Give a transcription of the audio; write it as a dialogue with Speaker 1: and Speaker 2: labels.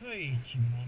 Speaker 1: はい、気ま。